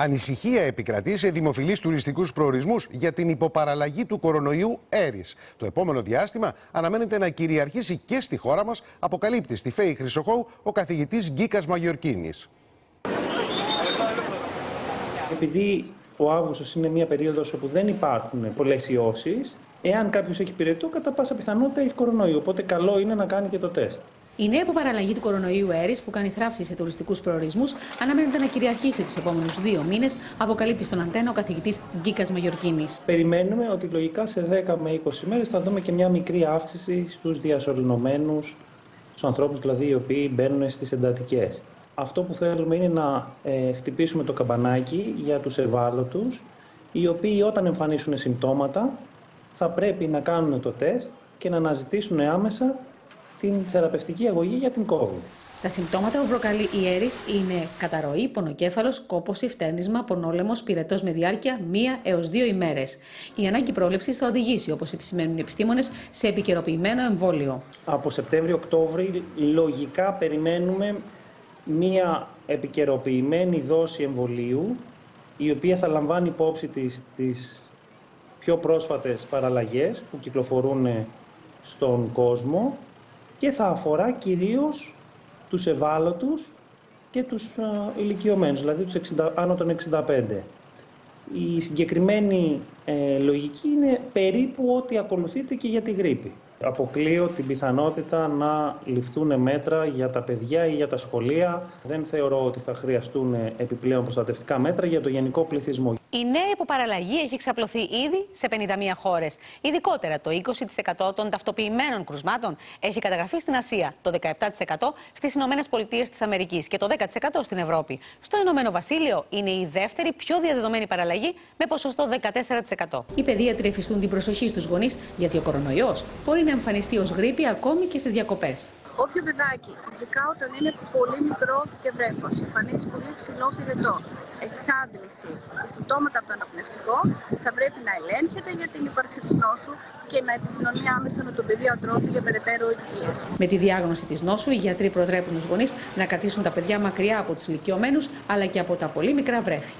Ανησυχία επικρατεί σε δημοφιλείς τουριστικούς προορισμούς για την υποπαραλλαγή του κορονοϊού Έρη. Το επόμενο διάστημα αναμένεται να κυριαρχήσει και στη χώρα μας, αποκαλύπτει στη Φέη Χρυσοχώου ο καθηγητής Γκίκας Μαγιορκίνης. Επειδή ο Αύγουστος είναι μια περίοδος όπου δεν υπάρχουν πολλές ιώσεις, εάν κάποιος έχει πυρετό, κατά πάσα πιθανότητα έχει κορονοϊό. Οπότε καλό είναι να κάνει και το τεστ. Η νέα υποπαραλλαγή του κορονοϊού Έρη που κάνει θράψη σε τουριστικούς προορισμούς αναμένεται να κυριαρχήσει τους επόμενους δύο μήνες, αποκαλύπτει στον Αντένα ο καθηγητής Γκίκας Μαγιορκίνης. Περιμένουμε ότι λογικά σε 10 με 20 μέρες θα δούμε και μια μικρή αύξηση στους διασωληνωμένου, στους ανθρώπους δηλαδή οι οποίοι μπαίνουν στις εντατικές. Αυτό που θέλουμε είναι να ε, χτυπήσουμε το καμπανάκι για τους ευάλωτους, οι οποίοι όταν εμφανίσουν συμπτώματα θα πρέπει να κάνουν το τεστ και να αναζητήσουν άμεσα την θεραπευτική αγωγή για την COVID. Τα συμπτώματα που προκαλεί η αίρις είναι καταρροή, πονοκέφαλος, κόπωση, φτέρνισμα, πονόλεμος, πυρετός με διάρκεια μία έως δύο ημέρες. Η ανάγκη πρόληψης θα οδηγήσει, όπως επισημαίνουν οι επιστήμονες, σε επικαιροποιημένο εμβόλιο. Από Σεπτέμβριο-Οκτώβρη λογικά περιμένουμε μία επικαιροποιημένη δόση εμβολίου, η οποία θα λαμβάνει υπόψη τις, τις πιο πρόσφατες παραλλαγές που κυκλοφορούν στον κόσμο και θα αφορά κυρίως τους ευάλωτους και τους ε, ηλικιωμένους, δηλαδή τους 60, άνω των 65. Η συγκεκριμένη ε, λογική είναι περίπου ό,τι ακολουθείται και για τη γρήπη. Αποκλείω την πιθανότητα να ληφθούν μέτρα για τα παιδιά ή για τα σχολεία. Δεν θεωρώ ότι θα χρειαστούν επιπλέον προστατευτικά μέτρα για το γενικό πληθυσμό. Η νέα υποπαραλλαγή έχει εξαπλωθεί ήδη σε 51 χώρες. Ειδικότερα, το 20% των ταυτοποιημένων κρουσμάτων έχει καταγραφεί στην Ασία, το 17% στις Ηνωμένες Πολιτείες της Αμερικής και το 10% στην Ευρώπη. Στο Ηνωμένο Βασίλειο είναι η δεύτερη πιο διαδεδομένη παραλλαγή με ποσοστό 14%. Οι παιδίατροι εφιστούν την προσοχή στους γονείς γιατί ο κορονοϊός μπορεί να εμφανιστεί ως γρήπη ακόμη και στις διακοπές. Όποιο παιδάκι, ειδικά όταν είναι πολύ μικρό και βρέφος, εμφανίζεις πολύ ψηλό πυρετό, εξάντληση και συμπτώματα από το αναπνευστικό, θα πρέπει να ελέγχεται για την ύπαρξη της νόσου και να επικοινωνεί άμεσα με τον παιδίατρό του για περαιτέρω υγεία. Με τη διάγνωση της νόσου, οι γιατροί προτρέπουν τους γονείς να κρατήσουν τα παιδιά μακριά από τους ηλικιωμένους αλλά και από τα πολύ μικρά βρέφη.